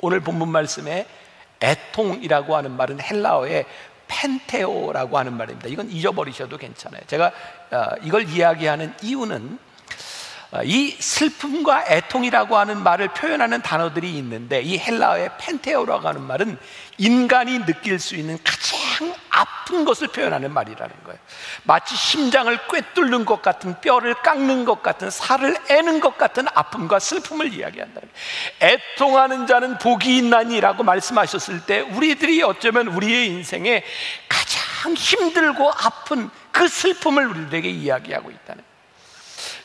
오늘 본문 말씀에 애통이라고 하는 말은 헬라어의 펜테오라고 하는 말입니다. 이건 잊어버리셔도 괜찮아요. 제가 어, 이걸 이야기하는 이유는 어, 이 슬픔과 애통이라고 하는 말을 표현하는 단어들이 있는데 이 헬라어의 펜테오라고 하는 말은 인간이 느낄 수 있는 가장 아픈 것을 표현하는 말이라는 거예요. 마치 심장을 꿰뚫는 것 같은 뼈를 깎는 것 같은 살을 애는 것 같은 아픔과 슬픔을 이야기한다는 거예요. 애통하는 자는 복이 있나니라고 말씀하셨을 때 우리들이 어쩌면 우리의 인생에 가장 힘들고 아픈 그 슬픔을 우리들에게 이야기하고 있다는 거예요.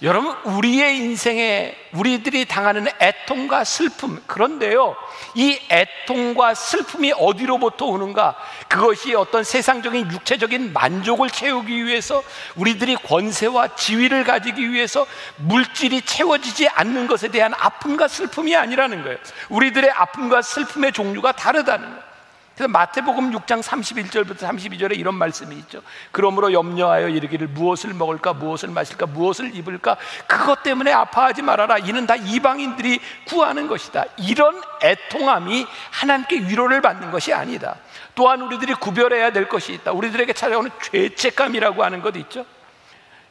여러분, 우리의 인생에 우리들이 당하는 애통과 슬픔, 그런데요, 이 애통과 슬픔이 어디로부터 오는가? 그것이 어떤 세상적인 육체적인 만족을 채우기 위해서 우리들이 권세와 지위를 가지기 위해서 물질이 채워지지 않는 것에 대한 아픔과 슬픔이 아니라는 거예요. 우리들의 아픔과 슬픔의 종류가 다르다는 거예요. 그래서 마태복음 6장 31절부터 32절에 이런 말씀이 있죠. 그러므로 염려하여 이르기를 무엇을 먹을까, 무엇을 마실까, 무엇을 입을까, 그것 때문에 아파하지 말아라. 이는 다 이방인들이 구하는 것이다. 이런 애통함이 하나님께 위로를 받는 것이 아니다. 또한 우리들이 구별해야 될 것이 있다. 우리들에게 찾아오는 죄책감이라고 하는 것 있죠.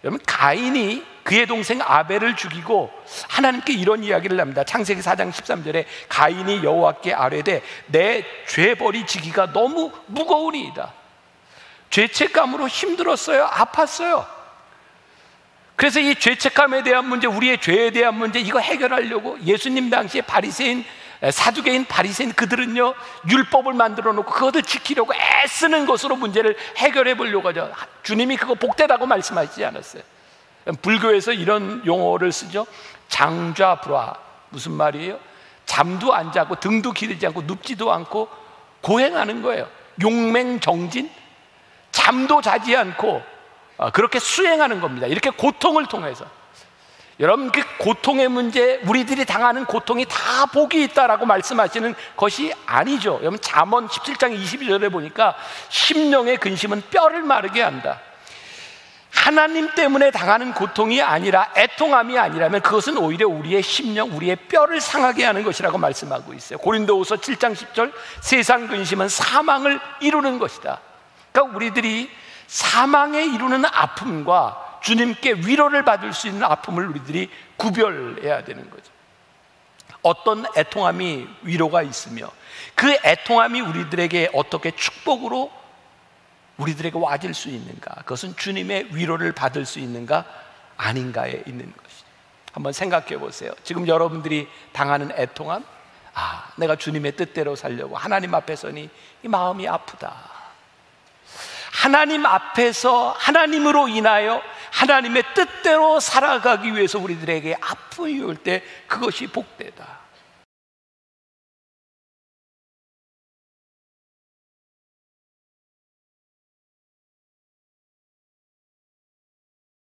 여러분 가인이 그의 동생 아벨을 죽이고 하나님께 이런 이야기를 합니다. 창세기 4장 13절에 가인이 여호와께 아뢰되 내 죄벌이 지기가 너무 무거우니이다. 죄책감으로 힘들었어요. 아팠어요. 그래서 이 죄책감에 대한 문제, 우리의 죄에 대한 문제 이거 해결하려고 예수님 당시에 바리새인 사두개인 바리새인 그들은요 율법을 만들어 놓고 그것을 지키려고 애쓰는 것으로 문제를 해결해 보려고 하죠. 주님이 그거 복되다고 말씀하시지 않았어요. 불교에서 이런 용어를 쓰죠. 장좌불화 무슨 말이에요? 잠도 안 자고 등도 기르지 않고 눕지도 않고 고행하는 거예요. 용맹정진 잠도 자지 않고 어, 그렇게 수행하는 겁니다. 이렇게 고통을 통해서 여러분 그 고통의 문제 우리들이 당하는 고통이 다 복이 있다라고 말씀하시는 것이 아니죠. 여러분 잠언 17장 22절에 보니까 심령의 근심은 뼈를 마르게 한다. 하나님 때문에 당하는 고통이 아니라 애통함이 아니라면 그것은 오히려 우리의 심령, 우리의 뼈를 상하게 하는 것이라고 말씀하고 있어요. 고린도후서 7장 10절 세상 근심은 사망을 이루는 것이다. 그러니까 우리들이 사망에 이루는 아픔과 주님께 위로를 받을 수 있는 아픔을 우리들이 구별해야 되는 거죠. 어떤 애통함이 위로가 있으며 그 애통함이 우리들에게 어떻게 축복으로 우리들에게 와질 수 있는가? 그것은 주님의 위로를 받을 수 있는가? 아닌가에 있는 것이죠. 한번 생각해 보세요. 지금 여러분들이 당하는 애통함, 아, 내가 주님의 뜻대로 살려고 하나님 앞에 서니 이 마음이 아프다. 하나님 앞에서 하나님으로 인하여 하나님의 뜻대로 살아가기 위해서 우리들에게 아픔이 올 때 그것이 복되다.